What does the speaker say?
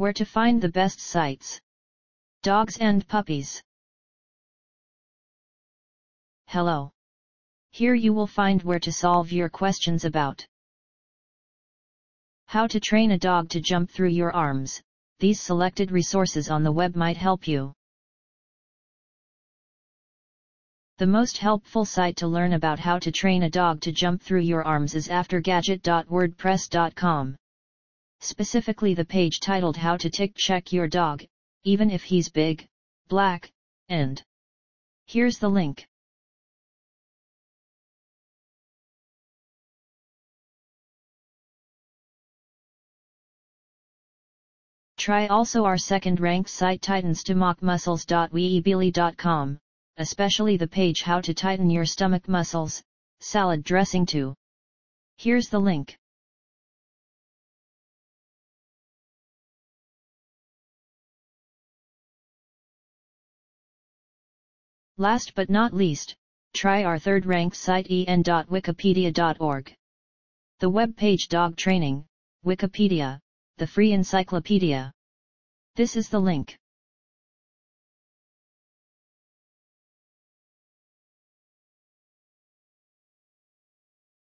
Where to find the best sites. Dogs and puppies. Hello. Here you will find where to solve your questions about how to train a dog to jump through your arms. These selected resources on the web might help you. The most helpful site to learn about how to train a dog to jump through your arms is aftergadget.wordpress.com. Specifically the page titled How to Tick Check Your Dog, even if he's big, black, and. Here's the link. Try also our second ranked site Titans to mock titanstomachmuscles.weebly.com especially the page How to Tighten Your Stomach Muscles, Salad Dressing too. Here's the link. Last but not least, try our third ranked site en.wikipedia.org. The web page Dog Training, Wikipedia, the free encyclopedia. This is the link.